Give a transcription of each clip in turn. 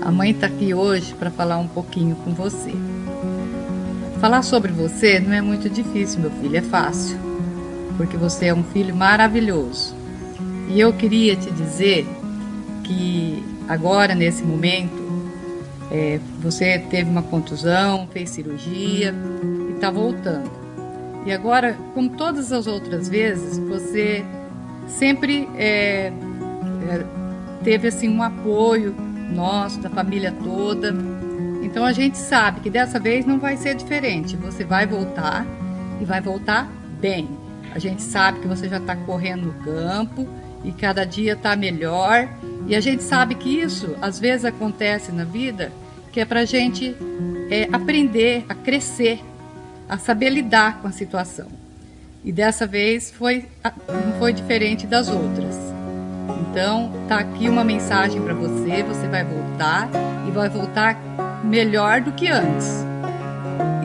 A mãe está aqui hoje para falar um pouquinho com você. Falar sobre você não é muito difícil, meu filho, é fácil, porque você é um filho maravilhoso. E eu queria te dizer que agora, nesse momento, é, você teve uma contusão, fez cirurgia e está voltando. E agora, como todas as outras vezes, você sempre é, é, teve assim um apoio nosso, da família toda. Então a gente sabe que dessa vez não vai ser diferente. Você vai voltar e vai voltar bem. A gente sabe que você já está correndo no campo e cada dia está melhor. E a gente sabe que isso às vezes acontece na vida, que é para a gente é, aprender a crescer, a saber lidar com a situação. E dessa vez foi, não foi diferente das outras. Então, tá aqui uma mensagem para você, você vai voltar e vai voltar melhor do que antes.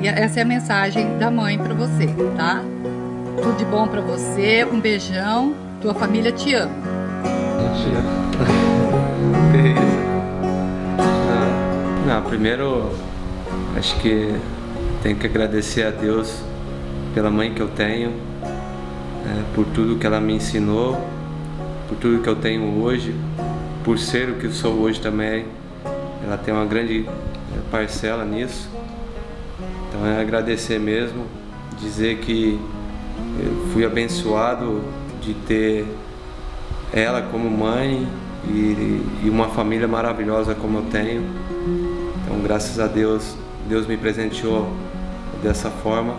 E essa é a mensagem da mãe para você, tá? Tudo de bom para você, um beijão, tua família te ama. Mentira. que isso? Não, não, primeiro acho que tenho que agradecer a Deus pela mãe que eu tenho, é, por tudo que ela me ensinou, por tudo que eu tenho hoje, por ser o que sou hoje também. Ela tem uma grande é, parcela nisso. Então é agradecer mesmo, dizer que eu fui abençoado de ter ela como mãe e, e uma família maravilhosa como eu tenho. Então graças a Deus, Deus me presenteou dessa forma.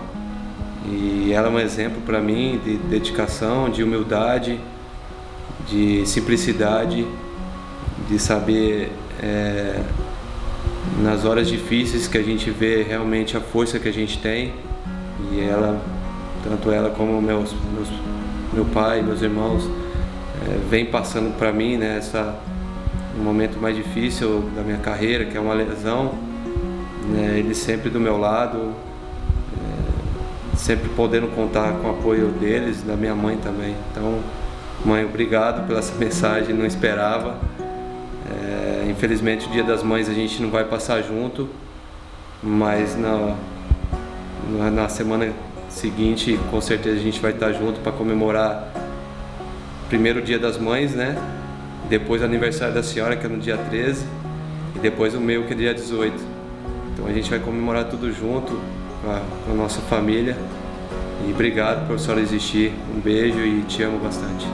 E ela é um exemplo para mim de dedicação, de humildade, de simplicidade, de saber é, nas horas difíceis que a gente vê realmente a força que a gente tem. E ela, tanto ela como meus, meus meu pai, meus irmãos, é, vem passando para mim né, um momento mais difícil da minha carreira, que é uma lesão, né, ele sempre do meu lado, sempre podendo contar com o apoio deles, da minha mãe também. Então, mãe, obrigado pela essa mensagem, não esperava. É, infelizmente, o Dia das Mães a gente não vai passar junto, mas na, na semana seguinte, com certeza a gente vai estar junto para comemorar o primeiro Dia das Mães, né? Depois o aniversário da senhora, que é no dia 13, e depois o meu, que é dia 18. Então a gente vai comemorar tudo junto com a nossa família. E obrigado por a senhora existir. Um beijo e te amo bastante.